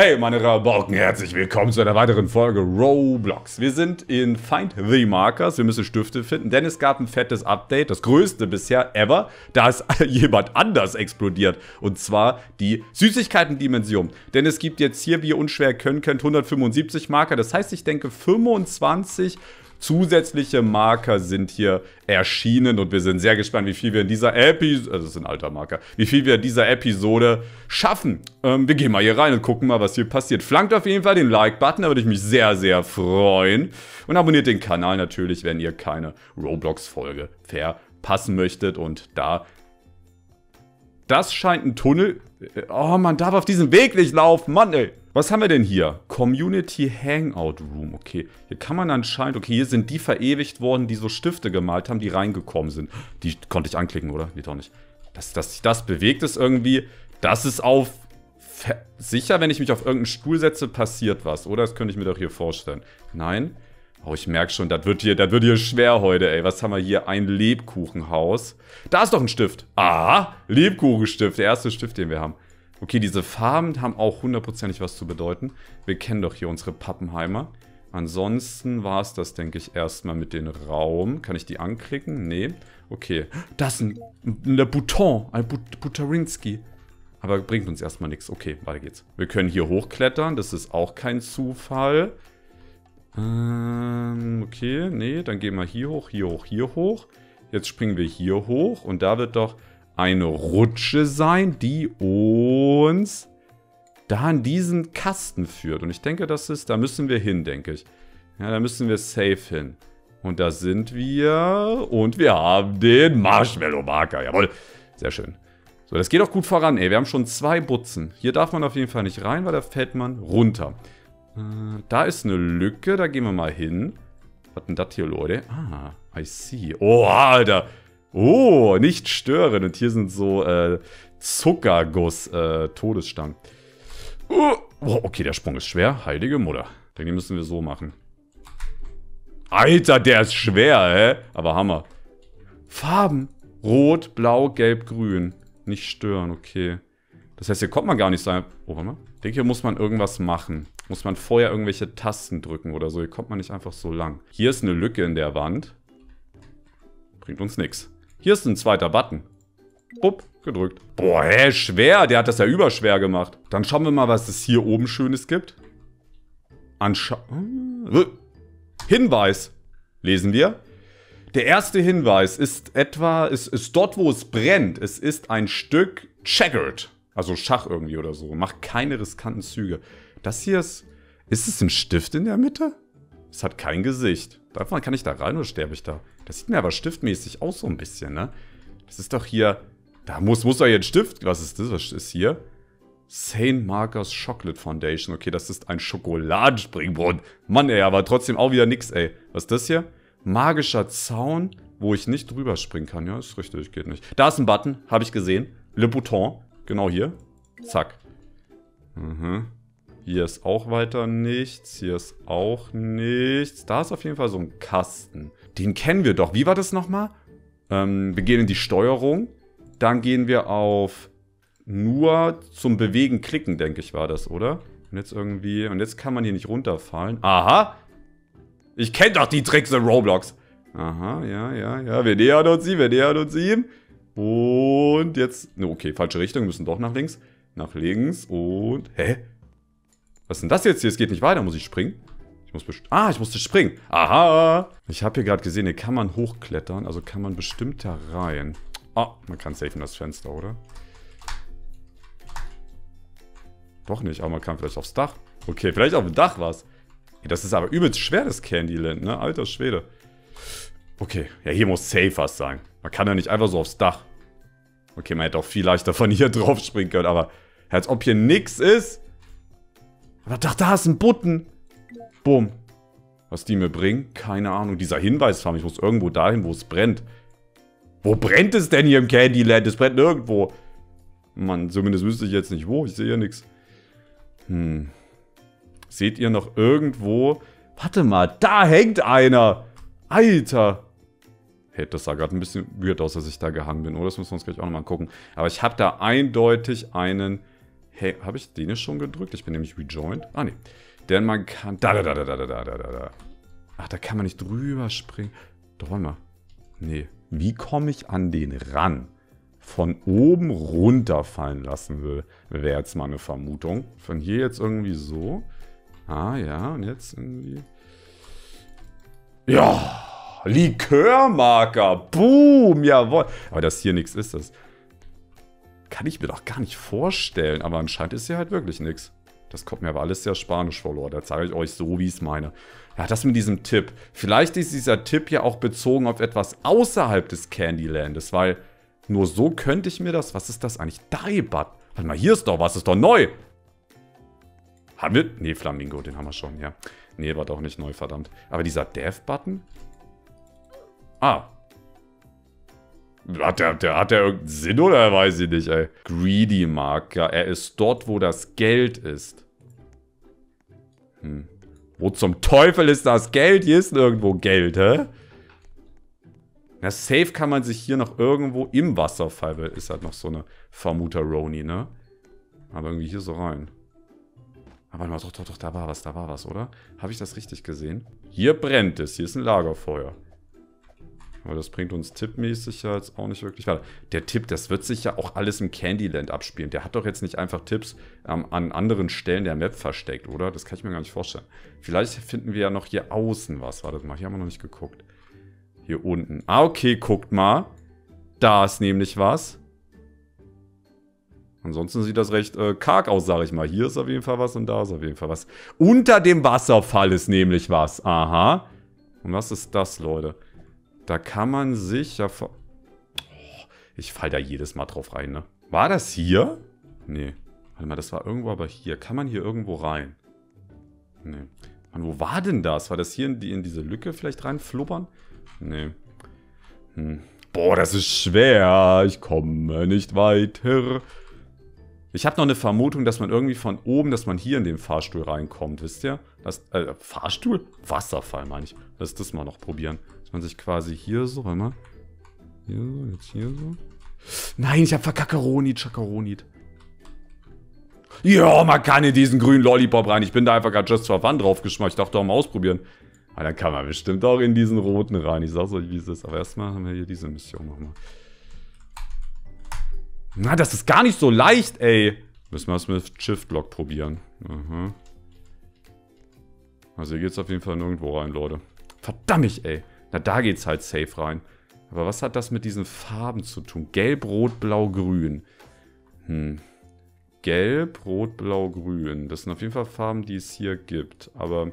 Hey meine Rabauken, herzlich willkommen zu einer weiteren Folge Roblox. Wir sind in Find the Markers, wir müssen Stifte finden, denn es gab ein fettes Update, das größte bisher ever, da ist jemand anders explodiert. Und zwar die Süßigkeiten-Dimension. Denn es gibt jetzt hier, wie ihr unschwer können könnt, 175 Marker, das heißt ich denke 25 Zusätzliche Marker sind hier erschienen und wir sind sehr gespannt, wie viel wir in dieser Episode, also das ist ein alter Marker, wie viel wir in dieser Episode schaffen. Ähm, wir gehen mal hier rein und gucken mal, was hier passiert. Flankt auf jeden Fall den Like-Button, da würde ich mich sehr, sehr freuen. Und abonniert den Kanal natürlich, wenn ihr keine Roblox-Folge verpassen möchtet. Und da das scheint ein Tunnel. Oh, man darf auf diesem Weg nicht laufen. Mann, ey. Was haben wir denn hier? Community Hangout Room. Okay, hier kann man anscheinend... Okay, hier sind die verewigt worden, die so Stifte gemalt haben, die reingekommen sind. Die konnte ich anklicken, oder? Nee, doch nicht. Dass, dass sich das bewegt ist irgendwie... Das ist auf... Sicher, wenn ich mich auf irgendeinen Stuhl setze, passiert was, oder? Das könnte ich mir doch hier vorstellen. Nein? Oh, ich merke schon, das wird, hier, das wird hier schwer heute, ey. Was haben wir hier? Ein Lebkuchenhaus. Da ist doch ein Stift. Ah, Lebkuchenstift. Der erste Stift, den wir haben. Okay, diese Farben haben auch hundertprozentig was zu bedeuten. Wir kennen doch hier unsere Pappenheimer. Ansonsten war es das, denke ich, erstmal mit dem Raum. Kann ich die anklicken? Nee. Okay. Das ist ein, ein Bouton. Ein But Butarinski. Aber bringt uns erstmal nichts. Okay, weiter geht's. Wir können hier hochklettern. Das ist auch kein Zufall. Ähm, okay, nee, dann gehen wir hier hoch, hier hoch, hier hoch. Jetzt springen wir hier hoch und da wird doch eine Rutsche sein, die uns da an diesen Kasten führt. Und ich denke, das ist, da müssen wir hin, denke ich. Ja, da müssen wir safe hin. Und da sind wir und wir haben den Marshmallow-Marker. Jawohl, sehr schön. So, das geht auch gut voran, ey. Wir haben schon zwei Butzen. Hier darf man auf jeden Fall nicht rein, weil da fällt man runter. Äh, da ist eine Lücke, da gehen wir mal hin. Was denn das hier, Leute? Ah, I see. Oh, Alter. Oh, nicht stören. Und hier sind so äh, Zuckerguss-Todesstangen. Äh, oh, okay, der Sprung ist schwer. Heilige Mutter. Den müssen wir so machen. Alter, der ist schwer, hä? Aber Hammer. Farben. Rot, Blau, Gelb, Grün. Nicht stören, okay. Das heißt, hier kommt man gar nicht sein. Oh, warte mal. Ich denke, hier muss man irgendwas machen. Muss man vorher irgendwelche Tasten drücken oder so. Hier kommt man nicht einfach so lang. Hier ist eine Lücke in der Wand. Bringt uns nichts. Hier ist ein zweiter Button. Bupp, gedrückt. Boah, hä, schwer. Der hat das ja überschwer gemacht. Dann schauen wir mal, was es hier oben Schönes gibt. Anschau... Äh, Hinweis. Lesen wir. Der erste Hinweis ist etwa, ist, ist dort, wo es brennt. Es ist ein Stück Checkered. Also Schach irgendwie oder so. Macht keine riskanten Züge. Das hier ist... Ist es ein Stift in der Mitte? Es hat kein Gesicht. Davon kann ich da rein oder sterbe ich da? Das sieht mir aber stiftmäßig aus so ein bisschen, ne? Das ist doch hier... Da muss, muss doch hier ein Stift... Was ist das? Was ist hier? St. Markers Chocolate Foundation. Okay, das ist ein Schokoladenspringbrunnen. Mann, ey, aber trotzdem auch wieder nix, ey. Was ist das hier? Magischer Zaun, wo ich nicht drüber springen kann. Ja, ist richtig, geht nicht. Da ist ein Button, habe ich gesehen. Le Bouton, genau hier. Zack. Mhm. Hier ist auch weiter nichts. Hier ist auch nichts. Da ist auf jeden Fall so ein Kasten. Den kennen wir doch. Wie war das nochmal? Ähm, wir gehen in die Steuerung. Dann gehen wir auf nur zum Bewegen klicken, denke ich, war das, oder? Und jetzt irgendwie... Und jetzt kann man hier nicht runterfallen. Aha! Ich kenne doch die Tricks in Roblox. Aha, ja, ja, ja. Wir nähern uns ihm, wir nähern uns ihm. Und jetzt... Okay, falsche Richtung, müssen doch nach links. Nach links und... Hä? Was ist denn das jetzt hier? Es geht nicht weiter. Muss ich springen? Ich muss. Ah, ich musste springen. Aha. Ich habe hier gerade gesehen, hier kann man hochklettern. Also kann man bestimmt da rein. Ah, man kann safe in das Fenster, oder? Doch nicht, aber man kann vielleicht aufs Dach. Okay, vielleicht auf dem Dach was. Das ist aber übelst schwer, das Candyland, ne? Alter Schwede. Okay, ja, hier muss safe was sein. Man kann ja nicht einfach so aufs Dach. Okay, man hätte auch viel leichter von hier drauf springen können, aber als ob hier nichts ist. Aber doch, da ist ein Button. Bumm. Was die mir bringen? Keine Ahnung. Dieser Hinweisfarm, ich muss irgendwo dahin, wo es brennt. Wo brennt es denn hier im Candyland? Es brennt nirgendwo. Mann, zumindest wüsste ich jetzt nicht wo. Ich sehe hier nichts. Hm. Seht ihr noch irgendwo... Warte mal, da hängt einer. Alter. Hey, das sah gerade ein bisschen weird aus, dass ich da gehangen bin. Oder das müssen wir uns gleich auch nochmal gucken. Aber ich habe da eindeutig einen Hey, habe ich den schon gedrückt? Ich bin nämlich rejoined. Ah, nee. Denn man kann... Da, da, da, da, da, da, da, da. Ach, da kann man nicht drüber springen. Doch, warte mal. Nee. Wie komme ich an den ran? Von oben runterfallen lassen will, wäre jetzt mal eine Vermutung. Von hier jetzt irgendwie so. Ah, ja, und jetzt irgendwie... Ja! Likörmarker! Boom! Jawohl! Aber dass hier nichts ist, das kann ich mir doch gar nicht vorstellen. Aber anscheinend ist hier halt wirklich nichts. Das kommt mir aber alles sehr spanisch Leute. Da zeige ich euch so, wie ich es meine. Ja, das mit diesem Tipp. Vielleicht ist dieser Tipp ja auch bezogen auf etwas außerhalb des Candylandes, weil nur so könnte ich mir das... Was ist das eigentlich? Daibat. Warte mal, hier ist doch was. Ist doch neu. Haben wir... Nee, Flamingo, den haben wir schon, ja. Nee, war doch nicht neu, verdammt. Aber dieser Dev-Button? Ah. Hat der, der, hat der irgendeinen Sinn oder weiß ich nicht, ey? Greedy Marker. Er ist dort, wo das Geld ist. Hm. Wo zum Teufel ist das Geld? Hier ist nirgendwo Geld, hä? Na, safe kann man sich hier noch irgendwo im Wasserfall, ist halt noch so eine Vermuter Roni, ne? Aber irgendwie hier so rein. Aber doch, doch, doch, da war was, da war was, oder? Habe ich das richtig gesehen? Hier brennt es, hier ist ein Lagerfeuer. Aber das bringt uns tippmäßig ja jetzt auch nicht wirklich weiter. Der Tipp, das wird sich ja auch alles im Candyland abspielen. Der hat doch jetzt nicht einfach Tipps ähm, an anderen Stellen der Map versteckt, oder? Das kann ich mir gar nicht vorstellen. Vielleicht finden wir ja noch hier außen was. Warte mal, hier haben wir noch nicht geguckt. Hier unten. Ah, okay, guckt mal. Da ist nämlich was. Ansonsten sieht das recht äh, karg aus, sage ich mal. Hier ist auf jeden Fall was und da ist auf jeden Fall was. Unter dem Wasserfall ist nämlich was. Aha. Und was ist das, Leute? Da kann man sich ja... Oh, ich fall da jedes Mal drauf rein, ne? War das hier? Nee. Warte mal, das war irgendwo aber hier. Kann man hier irgendwo rein? Nee. Mann, wo war denn das? War das hier in, die, in diese Lücke vielleicht reinflubbern? Nee. Hm. Boah, das ist schwer. Ich komme nicht weiter. Ich habe noch eine Vermutung, dass man irgendwie von oben, dass man hier in den Fahrstuhl reinkommt, wisst ihr? Das, äh, Fahrstuhl? Wasserfall, meine ich. Lass das mal noch probieren. Dass man sich quasi hier so, warte mal. Hier so, jetzt hier so. Nein, ich habe verkackeronit, Chakaronit. Ja, man kann in diesen grünen Lollipop rein. Ich bin da einfach gerade just for fun draufgeschmackt. Ich dachte, auch mal ausprobieren. Aber dann kann man bestimmt auch in diesen roten rein. Ich sag's euch, wie es ist. Aber erstmal haben wir hier diese Mission nochmal. Na, das ist gar nicht so leicht, ey. Müssen wir es mit Shift-Block probieren. Aha. Also hier geht's auf jeden Fall nirgendwo rein, Leute. Verdammt, ey. Na, da geht's halt safe rein. Aber was hat das mit diesen Farben zu tun? Gelb, Rot, Blau, Grün. Hm. Gelb, Rot, Blau, Grün. Das sind auf jeden Fall Farben, die es hier gibt. Aber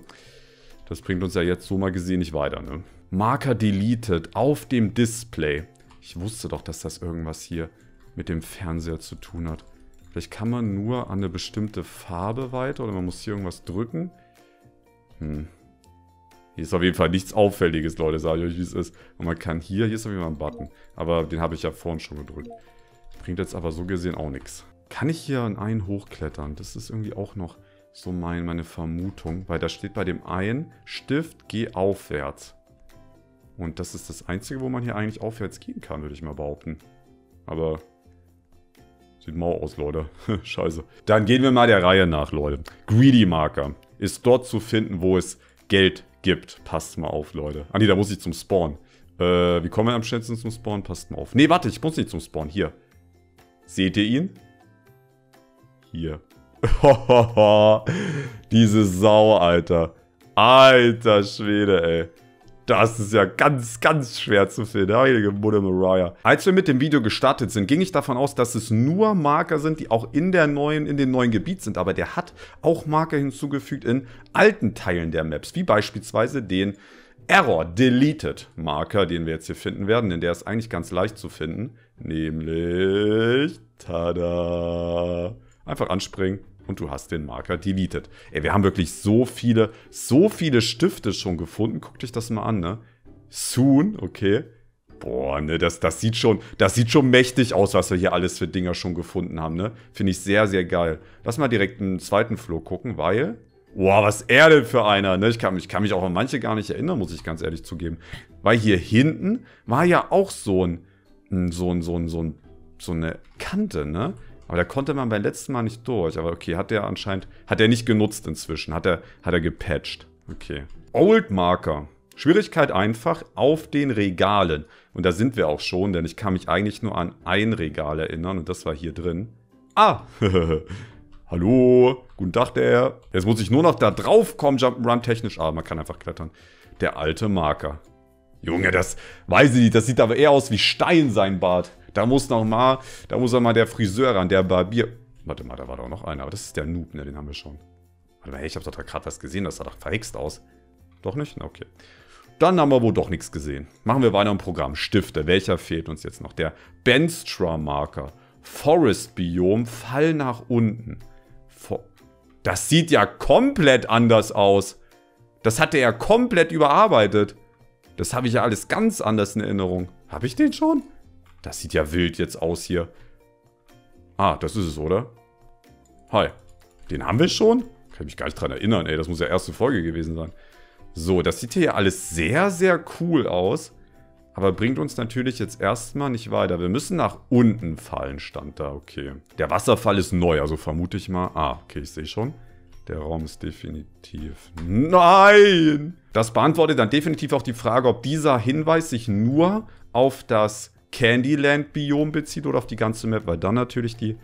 das bringt uns ja jetzt so mal gesehen nicht weiter, ne? Marker deleted auf dem Display. Ich wusste doch, dass das irgendwas hier mit dem Fernseher zu tun hat. Vielleicht kann man nur an eine bestimmte Farbe weiter oder man muss hier irgendwas drücken. Hm. Hier ist auf jeden Fall nichts Auffälliges, Leute, sage ich euch, wie es ist. Und man kann hier, hier ist auf jeden Fall ein Button. Aber den habe ich ja vorhin schon gedrückt. Bringt jetzt aber so gesehen auch nichts. Kann ich hier an einen hochklettern? Das ist irgendwie auch noch so mein, meine Vermutung. Weil da steht bei dem einen, Stift, geh aufwärts. Und das ist das Einzige, wo man hier eigentlich aufwärts gehen kann, würde ich mal behaupten. Aber Sieht mau aus, Leute. Scheiße. Dann gehen wir mal der Reihe nach, Leute. Greedy Marker ist dort zu finden, wo es Geld gibt. Passt mal auf, Leute. Ah, nee, da muss ich zum Spawn. Äh, wie kommen wir am schnellsten zum Spawn? Passt mal auf. Nee, warte, ich muss nicht zum Spawn. Hier. Seht ihr ihn? Hier. Diese Sau, Alter. Alter Schwede, ey. Das ist ja ganz, ganz schwer zu finden. Heilige Mutter Mariah. Als wir mit dem Video gestartet sind, ging ich davon aus, dass es nur Marker sind, die auch in der neuen, in dem neuen Gebiet sind. Aber der hat auch Marker hinzugefügt in alten Teilen der Maps, wie beispielsweise den Error Deleted Marker, den wir jetzt hier finden werden, denn der ist eigentlich ganz leicht zu finden. Nämlich, tada, einfach anspringen und du hast den Marker deleted. Ey, wir haben wirklich so viele, so viele Stifte schon gefunden. Guckt euch das mal an, ne? Soon, okay. Boah, ne, das, das sieht schon, das sieht schon mächtig aus, was wir hier alles für Dinger schon gefunden haben, ne? Finde ich sehr, sehr geil. Lass mal direkt einen zweiten Flow gucken, weil... Boah, was er denn für einer, ne? Ich kann, ich kann mich auch an manche gar nicht erinnern, muss ich ganz ehrlich zugeben. Weil hier hinten war ja auch so ein, so ein, so ein, so ein, so eine Kante, ne? Aber da konnte man beim letzten Mal nicht durch. Aber okay, hat der anscheinend, hat er nicht genutzt inzwischen. Hat er, hat er gepatcht. Okay. Old Marker. Schwierigkeit einfach auf den Regalen. Und da sind wir auch schon, denn ich kann mich eigentlich nur an ein Regal erinnern und das war hier drin. Ah, hallo, guten Tag der. Jetzt muss ich nur noch da drauf kommen, Jump'n'Run technisch. Ah, man kann einfach klettern. Der alte Marker. Junge, das weiß ich nicht, das sieht aber eher aus wie Stein, sein Bart. Da muss noch mal, da muss noch mal der Friseur ran, der Barbier. Warte mal, da war doch noch einer, aber das ist der Noob, ne, den haben wir schon. Warte mal, ich hab doch gerade was gesehen, das sah doch verhext aus. Doch nicht? Okay. Dann haben wir wohl doch nichts gesehen. Machen wir weiter im Programm. Stifte. Welcher fehlt uns jetzt noch? Der Benstra-Marker. Forest Biom. Fall nach unten. Das sieht ja komplett anders aus. Das hat er ja komplett überarbeitet. Das habe ich ja alles ganz anders in Erinnerung. Habe ich den schon? Das sieht ja wild jetzt aus hier. Ah, das ist es, oder? Hi. Den haben wir schon? Kann mich gar nicht dran erinnern, ey. Das muss ja erste Folge gewesen sein. So, das sieht hier alles sehr, sehr cool aus. Aber bringt uns natürlich jetzt erstmal nicht weiter. Wir müssen nach unten fallen, stand da. Okay. Der Wasserfall ist neu, also vermute ich mal. Ah, okay, ich sehe schon. Der Raum ist definitiv... Nein! Das beantwortet dann definitiv auch die Frage, ob dieser Hinweis sich nur auf das Candyland-Biom bezieht oder auf die ganze Map, weil dann natürlich die...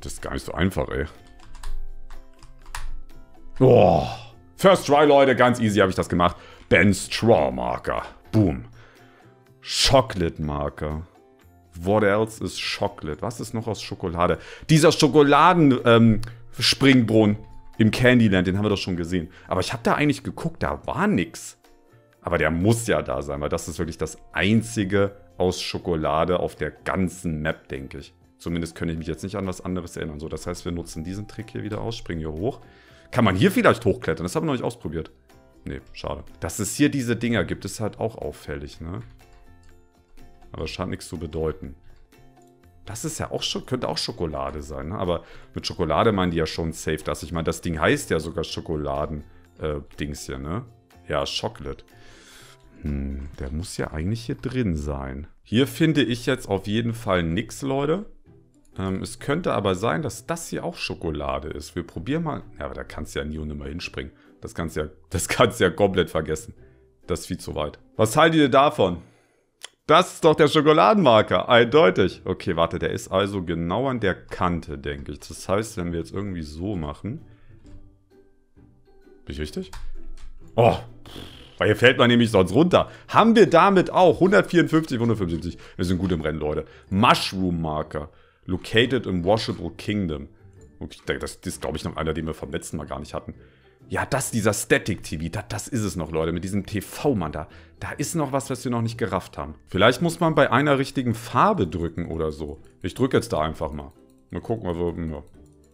Das ist gar nicht so einfach, ey. Boah. First Try, Leute, ganz easy habe ich das gemacht. Ben Straw Marker. Boom. Chocolate Marker. What else is Chocolate? Was ist noch aus Schokolade? Dieser Schokoladen-Springbrunnen ähm, im Candyland, den haben wir doch schon gesehen. Aber ich habe da eigentlich geguckt, da war nix. Aber der muss ja da sein, weil das ist wirklich das einzige aus Schokolade auf der ganzen Map, denke ich. Zumindest könnte ich mich jetzt nicht an was anderes erinnern. So, das heißt, wir nutzen diesen Trick hier wieder aus, springen hier hoch. Kann man hier vielleicht hochklettern? Das haben wir noch nicht ausprobiert. Nee, schade. Dass es hier diese Dinger gibt, ist halt auch auffällig, ne? Aber scheint nichts zu bedeuten. Das ist ja auch schon, könnte auch Schokolade sein, ne? Aber mit Schokolade meinen die ja schon safe das. Ich meine, das Ding heißt ja sogar Schokoladen-Dings äh, hier, ne? Ja, Chocolate. Hm, der muss ja eigentlich hier drin sein. Hier finde ich jetzt auf jeden Fall nichts, Leute. Ähm, es könnte aber sein, dass das hier auch Schokolade ist. Wir probieren mal. Ja, aber da kannst du ja nie und nimmer hinspringen. Das kannst du ja, das kannst ja komplett vergessen. Das ist viel zu weit. Was haltet ihr davon? Das ist doch der Schokoladenmarker. Eindeutig. Okay, warte, der ist also genau an der Kante, denke ich. Das heißt, wenn wir jetzt irgendwie so machen... Bin ich richtig? Oh, weil hier fällt man nämlich sonst runter. Haben wir damit auch 154, 175. Wir sind gut im Rennen, Leute. Mushroom Marker. Located in Washable Kingdom. Das, das ist, glaube ich, noch einer, den wir vom letzten Mal gar nicht hatten. Ja, das, dieser Static-TV, das, das ist es noch, Leute, mit diesem TV-Mann da. Da ist noch was, was wir noch nicht gerafft haben. Vielleicht muss man bei einer richtigen Farbe drücken oder so. Ich drücke jetzt da einfach mal. Mal gucken, also, ja.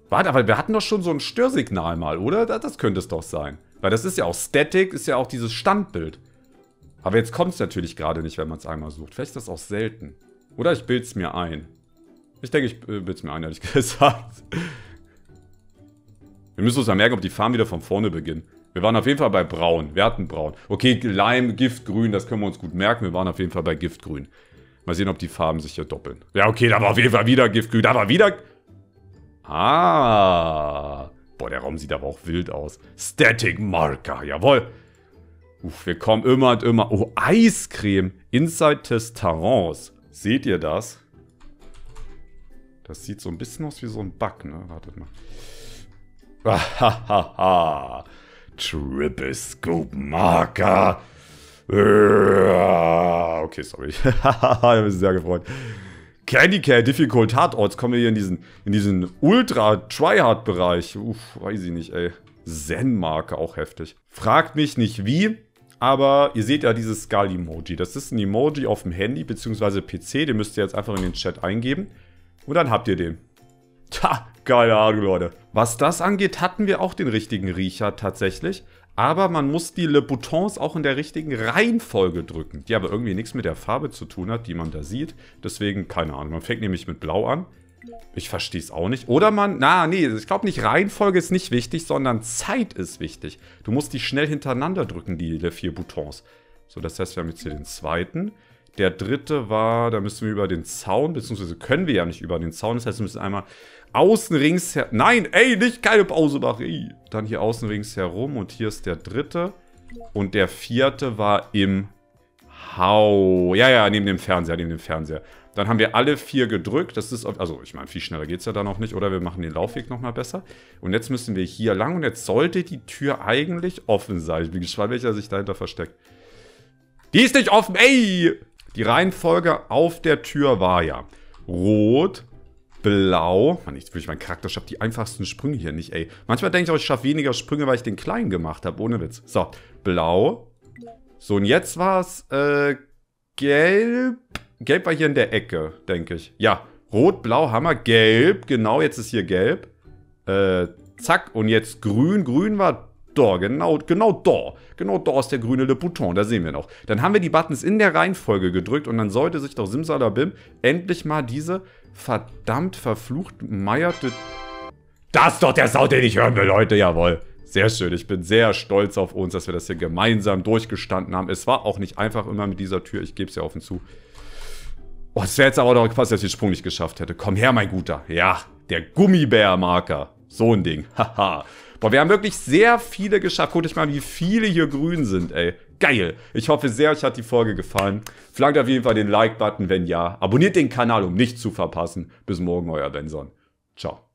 Warte, aber wir hatten doch schon so ein Störsignal mal, oder? Das, das könnte es doch sein. Weil das ist ja auch Static, ist ja auch dieses Standbild. Aber jetzt kommt es natürlich gerade nicht, wenn man es einmal sucht. Vielleicht ist das auch selten. Oder ich bilde es mir ein. Ich denke, ich äh, bilde es mir ein, ehrlich gesagt. Wir müssen uns mal merken, ob die Farben wieder von vorne beginnen. Wir waren auf jeden Fall bei Braun. Wir hatten Braun. Okay, Leim, Giftgrün, das können wir uns gut merken. Wir waren auf jeden Fall bei Giftgrün. Mal sehen, ob die Farben sich hier doppeln. Ja, okay, da war auf jeden Fall wieder Giftgrün. Da war wieder... Ah. Boah, der Raum sieht aber auch wild aus. Static Marker, jawohl. Uff, wir kommen immer und immer... Oh, Eiscreme. Inside des Terrans. Seht ihr das? Das sieht so ein bisschen aus wie so ein Bug, ne? Wartet mal. Hahaha. Triple Scope Marker. Okay, sorry. ich habe mich sehr gefreut. Candy Care Difficult Hard. Oh, kommen wir hier in diesen, in diesen Ultra-Tryhard-Bereich. Uff, weiß ich nicht, ey. Zen-Marke, auch heftig. Fragt mich nicht wie, aber ihr seht ja dieses Skull-Emoji. Das ist ein Emoji auf dem Handy bzw. PC. Den müsst ihr jetzt einfach in den Chat eingeben. Und dann habt ihr den. Tja, keine Ahnung, Leute. Was das angeht, hatten wir auch den richtigen Riecher tatsächlich. Aber man muss die Le Boutons auch in der richtigen Reihenfolge drücken, die aber irgendwie nichts mit der Farbe zu tun hat, die man da sieht. Deswegen, keine Ahnung, man fängt nämlich mit Blau an. Ich verstehe es auch nicht. Oder man, na, nee, ich glaube nicht, Reihenfolge ist nicht wichtig, sondern Zeit ist wichtig. Du musst die schnell hintereinander drücken, die vier Boutons. So, das heißt, wir haben jetzt hier den zweiten. Der dritte war, da müssen wir über den Zaun, beziehungsweise können wir ja nicht über den Zaun. Das heißt, wir müssen einmal außen rings her... Nein, ey, nicht keine Pause machen. Dann hier außen rings herum und hier ist der dritte. Und der vierte war im Hau. Ja, ja, neben dem Fernseher, neben dem Fernseher. Dann haben wir alle vier gedrückt. Das ist, also ich meine, viel schneller geht es ja dann auch nicht. Oder wir machen den Laufweg nochmal besser. Und jetzt müssen wir hier lang. Und jetzt sollte die Tür eigentlich offen sein. Ich bin gespannt, welcher sich dahinter versteckt. Die ist nicht offen, ey! Die Reihenfolge auf der Tür war ja Rot, Blau. Mann, jetzt will ich meinen Charakter schafft die einfachsten Sprünge hier nicht, ey. Manchmal denke ich auch, ich schaffe weniger Sprünge, weil ich den kleinen gemacht habe. Ohne Witz. So, Blau. So, und jetzt war es äh, Gelb. Gelb war hier in der Ecke, denke ich. Ja, Rot, Blau, Hammer, Gelb. Genau, jetzt ist hier Gelb. Äh, zack. Und jetzt Grün. Grün war da, genau, genau da. Genau da ist der grüne Le Bouton, da sehen wir noch. Dann haben wir die Buttons in der Reihenfolge gedrückt und dann sollte sich doch Simsalabim endlich mal diese verdammt verflucht meierte... Das ist doch der Sound, den ich hören will, Leute, jawohl. Sehr schön, ich bin sehr stolz auf uns, dass wir das hier gemeinsam durchgestanden haben. Es war auch nicht einfach immer mit dieser Tür, ich gebe es ja offen zu. Oh, es wäre jetzt aber doch fast, dass ich den Sprung nicht geschafft hätte. Komm her, mein Guter. Ja, der Gummibärmarker. So ein Ding. Haha. Boah, wir haben wirklich sehr viele geschafft. Guckt euch mal, wie viele hier grün sind, ey. Geil. Ich hoffe sehr, euch hat die Folge gefallen. Flankt auf jeden Fall den Like-Button, wenn ja. Abonniert den Kanal, um nichts zu verpassen. Bis morgen, euer Benson. Ciao.